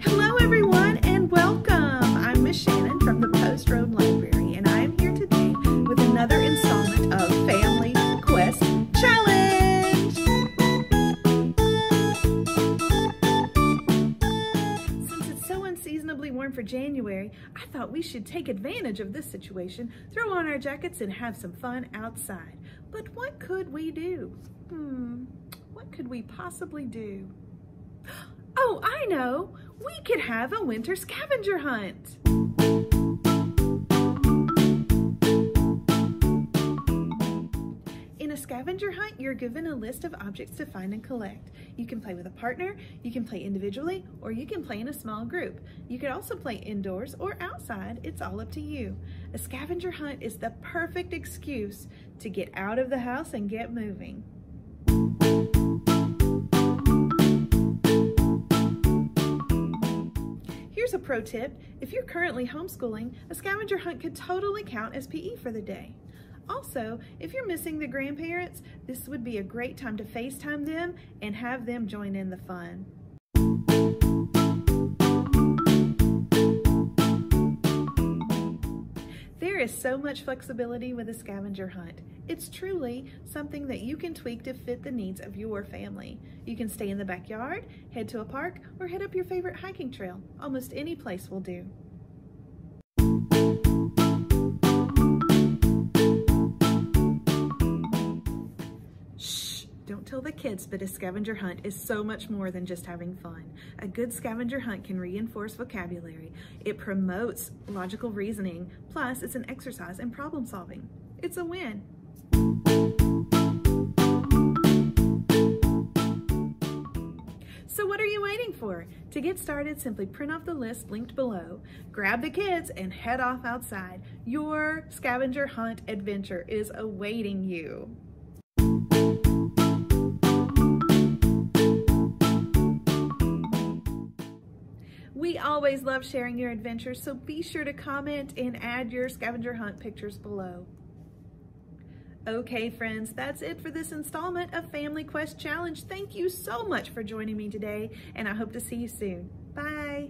Hello, everyone, and welcome. I'm Miss Shannan from the Post Road Library, and I'm here today with another installment of Family Quest Challenge. Since it's so unseasonably warm for January, I thought we should take advantage of this situation, throw on our jackets, and have some fun outside. But what could we do? Hmm, what could we possibly do? Oh, I know. We could have a winter scavenger hunt. In a scavenger hunt, you're given a list of objects to find and collect. You can play with a partner, you can play individually, or you can play in a small group. You could also play indoors or outside. It's all up to you. A scavenger hunt is the perfect excuse to get out of the house and get moving. A pro tip. If you're currently homeschooling, a scavenger hunt could totally count as PE for the day. Also, if you're missing the grandparents, this would be a great time to FaceTime them and have them join in the fun. There is so much flexibility with a scavenger hunt. It's truly something that you can tweak to fit the needs of your family. You can stay in the backyard, head to a park, or head up your favorite hiking trail. Almost any place will do. Shh, don't tell the kids but a scavenger hunt is so much more than just having fun. A good scavenger hunt can reinforce vocabulary. It promotes logical reasoning, plus it's an exercise in problem solving. It's a win. So what are you waiting for? To get started, simply print off the list linked below, grab the kids, and head off outside. Your scavenger hunt adventure is awaiting you. We always love sharing your adventures, so be sure to comment and add your scavenger hunt pictures below. Okay, friends, that's it for this installment of Family Quest Challenge. Thank you so much for joining me today, and I hope to see you soon. Bye.